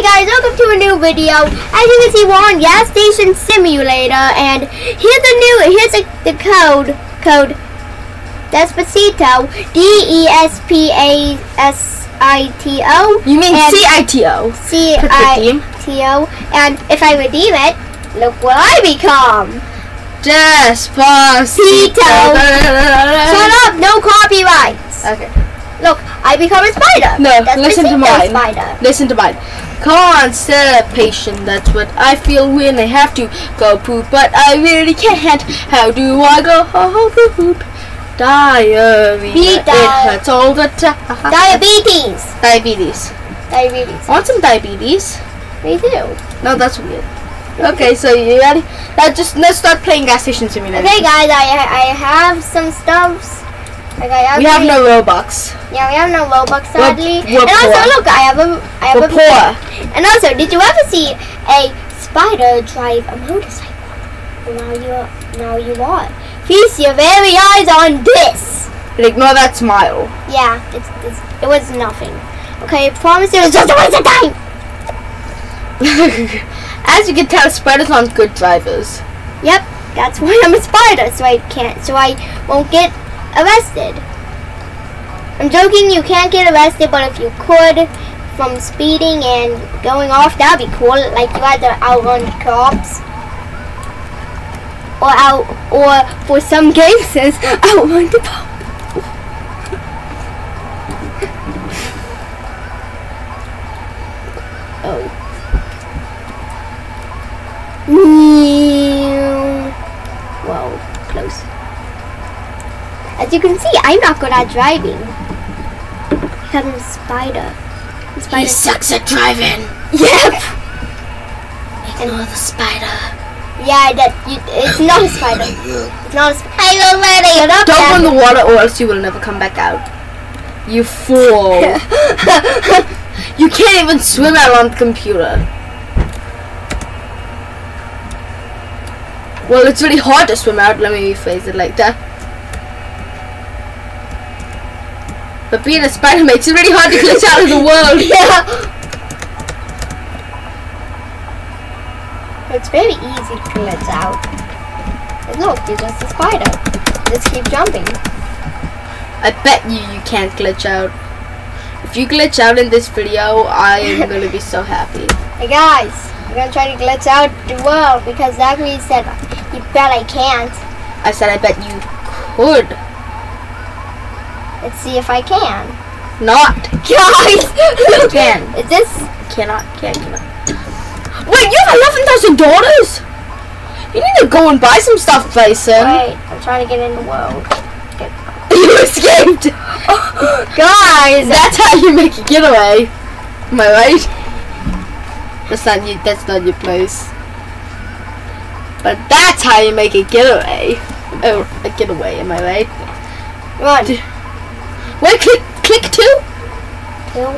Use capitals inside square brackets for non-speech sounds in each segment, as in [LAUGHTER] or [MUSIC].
Hey guys, welcome to a new video. As you can see, we're on Gas Station Simulator, and here's the new, here's the, the code, code, Despacito, D-E-S-P-A-S-I-T-O. You mean C-I-T-O. C-I-T-O, and if I redeem it, look what I become. Despacito. Shut up, no copyrights. Okay. Look, I become a spider. No, Despacito listen to mine. spider. Listen to mine. Constipation, that's what I feel when I have to go poop, but I really can't. How do I go poop? Diarrhea. It hurts all the time. [LAUGHS] Diabetes. Diabetes. Diabetes. Want some diabetes. Me too. No, that's weird. Okay, so you ready? Now just let's start playing gas station simulator. Okay, guys, I I have some stuffs. Like I We have no Robux. Yeah, we have no Robux We're- sadly. we're and also, poor. look, I have a I have We're a poor. And also, did you ever see a spider drive a motorcycle? Now you are, now you are. Feast your very eyes on this. Ignore that smile. Yeah, it's, it's it was nothing. Okay, I promise it was just a waste of time. [LAUGHS] As you can tell, spiders aren't good drivers. Yep, that's why I'm a spider, so I can't, so I won't get arrested. I'm joking, you can't get arrested, but if you could, from speeding and going off, that'd be cool. Like you to outrun the cops. Or out, or for some [LAUGHS] gangsters, outrun the cops. Oh. Close. As you can see, I'm not good at driving. I'm a spider. A spider. sucks at driving. Yep. Ignore the spider. Yeah, that you, it's not a spider. It's not a spider. Ready? Shut up. Don't go in the water or else you will never come back out. You fool. [LAUGHS] you can't even swim out on the computer. Well, it's really hard to swim out. Let me rephrase it like that. But being a spider makes it really hard to glitch out of the world. [LAUGHS] yeah. It's very easy to glitch out. And look, you're just a spider. Just keep jumping. I bet you you can't glitch out. If you glitch out in this video, I am [LAUGHS] gonna be so happy. Hey guys, I'm gonna try to glitch out the world because Zachary said he bet I can't. I said I bet you could Let's see if I can. not. Guys! Can. Is this Cannot, can, cannot. Wait, you have 11,000 dollars? You need to go and buy some stuff, Bryson. Wait, I'm trying to get in the world. [LAUGHS] You escaped. [LAUGHS] Guys! That's how you make a getaway. Am I right? That's not you. That's not your place. But that's how you make a getaway. Oh, a getaway. Am I right? Run. Wait, click, click two. Two.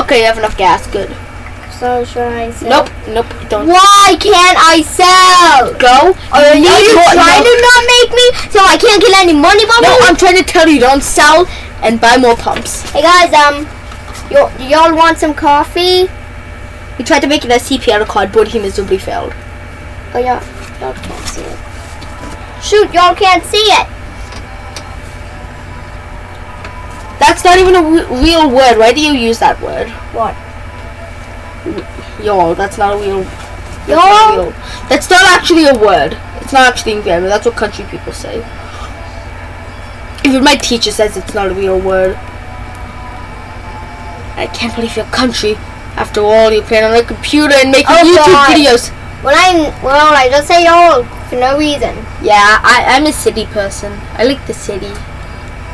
Okay, you have enough gas. Good. So should I sell? Nope, nope. Don't Why can't I sell? go. Are you No, trying no. to not make me so I can't get any money from No, you? I'm trying to tell you, don't sell and buy more pumps. Hey guys, um, you y'all want some coffee? We tried to make an SCP out of cardboard, he miserably failed. Oh yeah, y'all can't see it. Shoot, y'all can't see it. That's not even a re- real word. Why do you use that word? What? Yo, that's not a real. That's Yo? not, real. that's not actually a word. It's not actually in grammar. That's what country people say. Even my teacher says it's not a real word. I can't believe your country. After all, you're playing on a computer and making Oh, YouTube God. videos. When I well, I just say y'all for no reason. Yeah, I, I'm a city person. I like the city.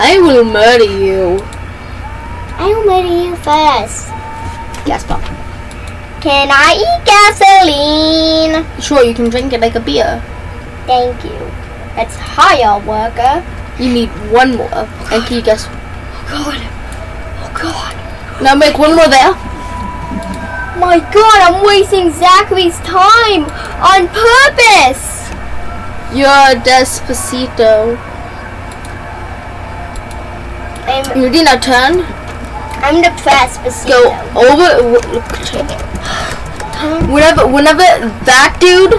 I will murder you. I will murder you first. gas pump. Can I eat gasoline? Sure, you can drink it like a beer. Thank you. That's higher, worker. You need one more. And can you guess? Oh god. Oh god. Now make one more there. My god, I'm wasting Zachary's time on purpose. You're Despacito. I'm, You ready now? Turn. I'm the Despacito. Go over. Whenever, whenever that dude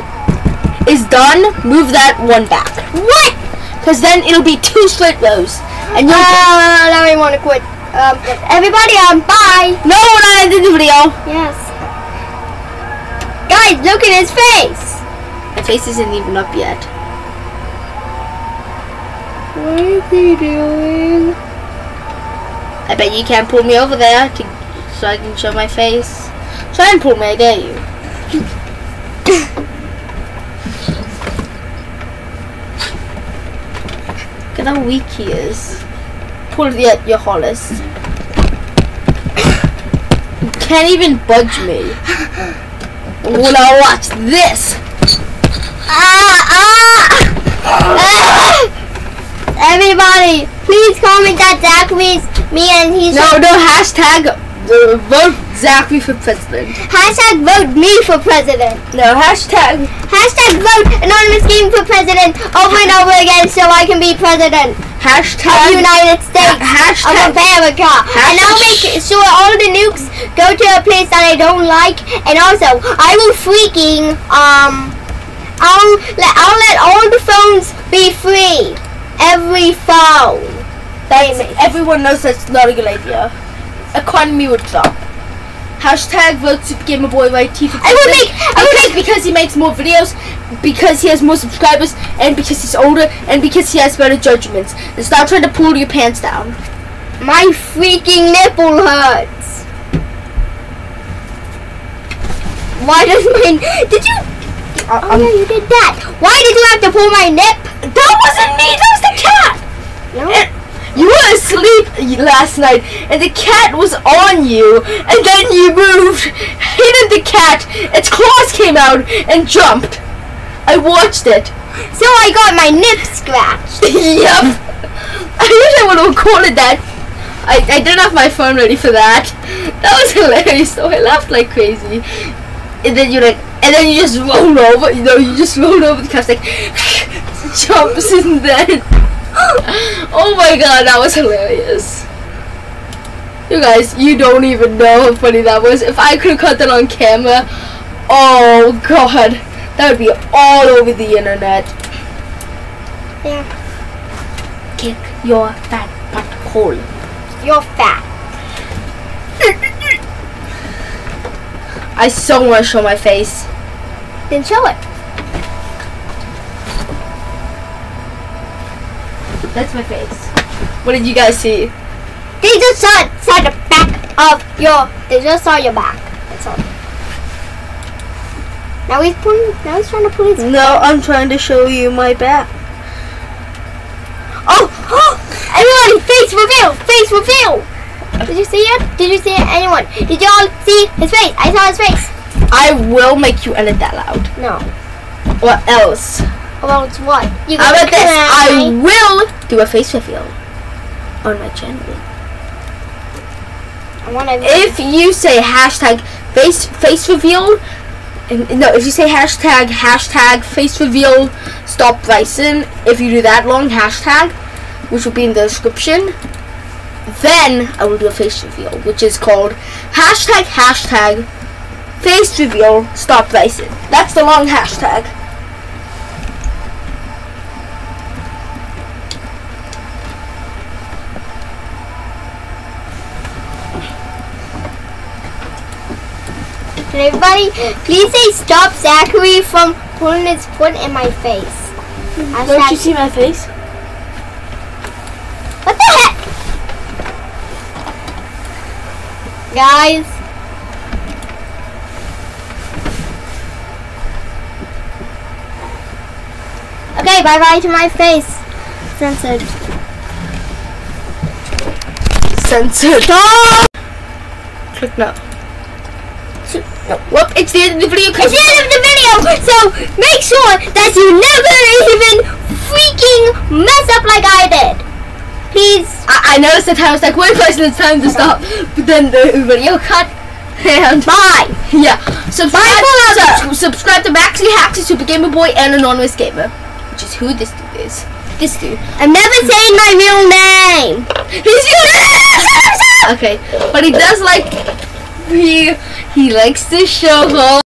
is done, move that one back. What? Cause then it'll be two straight rows, and you. Uh, now I want to quit. Um, everybody, um, bye. no, we're not ending the video. Yes. Guys, look at his face. My face isn't even up yet. What is he doing? I bet you can't pull me over there to, so I can show my face. Try and pull me, I dare you. [LAUGHS] Look at how weak he is. Pull the, your Hollis. You can't even budge me. Oh, now watch this. Ah, ah! ah! [LAUGHS] Everybody, please comment that Zachary's me and he's No, no, hashtag uh, vote Zachary for president. hashtag vote me for president. No, hashtag Hashtag vote anonymous game for president over and over again so I can be president of hashtag United States of hashtag America. And I'll make sure all the nukes go to a place that I don't like. And also, I will freaking um, I'll let I'll let all the phones be free. Every phone. That's, everyone knows that's not a good idea. Economy would stop. Hashtag vote Super Gamer Boy right T I will make- I will because, because he makes more videos, because he has more subscribers, and because he's older, and because he has better judgments. And stop trying to pull your pants down. My freaking nipple hurts. Why does my did you? Uh, Oh um, yeah, you did that. Why did you have to pull my nip? that wasn't me. That was the cat. No. You were asleep last night, and the cat was on you, and then you moved, hit the cat. Its claws came out and jumped. I watched it. So I got my nip scratched. [LAUGHS] yep. I wish I would have recorded that. I, I didn't have my phone ready for that. That was [LAUGHS] hilarious so I laughed like crazy. And then you're like and then you just roll over, you know, you just roll over the couch like [LAUGHS] jumps and then [LAUGHS] Oh my god, that was hilarious. You guys, you don't even know how funny that was. If I could have caught that on camera, oh god, that would be all over the internet. Yeah. Kick your fat butt, butthole. You're fat. [LAUGHS] I so want to show my face. Then show it. That's my face. What did you guys see? They just saw saw the back of your. They just saw your back. That's all. Now he's pulling. Now he's trying to pull his. No, I'm trying to show you my back. Oh! Oh! Everybody, face reveal! Face reveal! Did you see it? Did you see it? Anyone? Did you all see his face? I saw his face. I will make you edit that loud. No. What else? Well, it's what? You How gonna about this? I will do a face reveal on my channel. I want. If you say hashtag face face reveal, and no, if you say hashtag hashtag face reveal stop Bryson, if you do that long hashtag, which will be in the description, then I will do a face reveal, which is called hashtag hashtag face reveal stop Bryson. That's the long hashtag. Everybody please say stop Zachary from pulling his foot in my face? Don't you see my face? What the heck? Guys. Okay, bye bye to my face. Censored. Censored. Ah! Click no. Whoop, it's the end of the video. It's the end of the video, so make sure that you never even freaking mess up like I did. Please. I, I noticed the time. I was like, one person, it's time to stop. But then the video cut. And Bye. [LAUGHS] yeah, subscribe, Bye sub- subscribe to Maxley Haxy, Super Gamer Boy, and Anonymous Gamer, which is who this dude is. This dude. I'm never saying my real name. He's [LAUGHS] Okay, but he does like he he likes to show off.